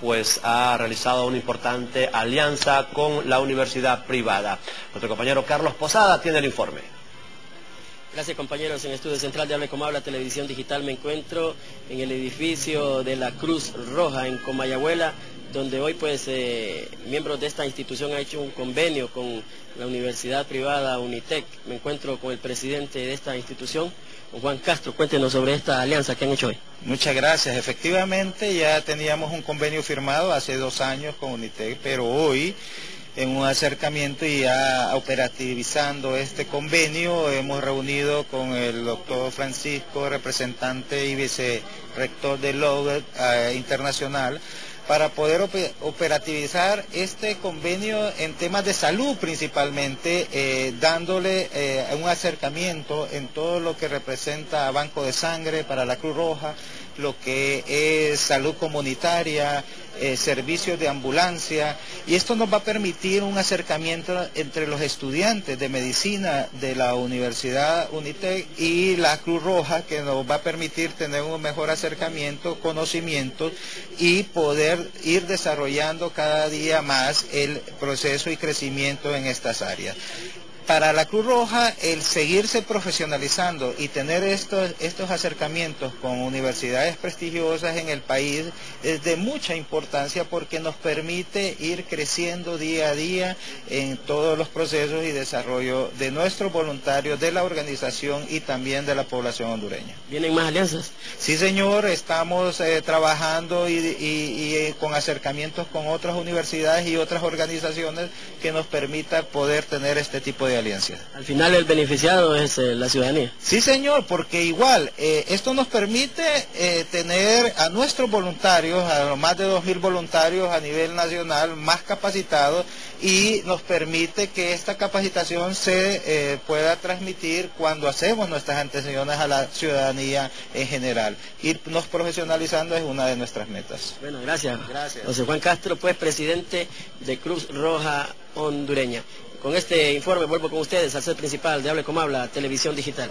pues ha realizado una importante alianza con la universidad privada. Nuestro compañero Carlos Posada tiene el informe. Gracias compañeros, en Estudio Central de Hable Como Habla Televisión Digital me encuentro en el edificio de la Cruz Roja en Comayagüela, donde hoy pues eh, miembros de esta institución han hecho un convenio con la universidad privada Unitec. Me encuentro con el presidente de esta institución, Juan Castro. Cuéntenos sobre esta alianza que han hecho hoy. Muchas gracias. Efectivamente ya teníamos un convenio firmado hace dos años con Unitec, pero hoy en un acercamiento y ya operativizando este convenio hemos reunido con el doctor Francisco, representante y vicerrector de Logan eh, Internacional, para poder operativizar este convenio en temas de salud principalmente, eh, dándole eh, un acercamiento en todo lo que representa Banco de Sangre para la Cruz Roja, lo que es salud comunitaria, eh, servicios de ambulancia, y esto nos va a permitir un acercamiento entre los estudiantes de medicina de la Universidad UNITEC y la Cruz Roja, que nos va a permitir tener un mejor acercamiento, conocimiento y poder ir desarrollando cada día más el proceso y crecimiento en estas áreas para la Cruz Roja el seguirse profesionalizando y tener estos, estos acercamientos con universidades prestigiosas en el país es de mucha importancia porque nos permite ir creciendo día a día en todos los procesos y desarrollo de nuestros voluntarios, de la organización y también de la población hondureña. ¿Vienen más alianzas? Sí, señor, estamos eh, trabajando y, eh, con acercamientos con otras universidades y otras organizaciones que nos permita poder tener este tipo de alianza. Al final el beneficiado es eh, la ciudadanía. Sí, señor, porque igual eh, esto nos permite eh, tener a nuestros voluntarios, a los más de 2.000 voluntarios a nivel nacional, más capacitados y nos permite que esta capacitación se pueda transmitir cuando hacemos nuestras atenciones a la ciudadanía en general. Irnos profesionalizando es una de nuestras metas. Bueno, gracias. Gracias. José Juan Castro, pues presidente de Cruz Roja Hondureña. Con este informe vuelvo con ustedes al set principal de Hable como Habla, Televisión Digital.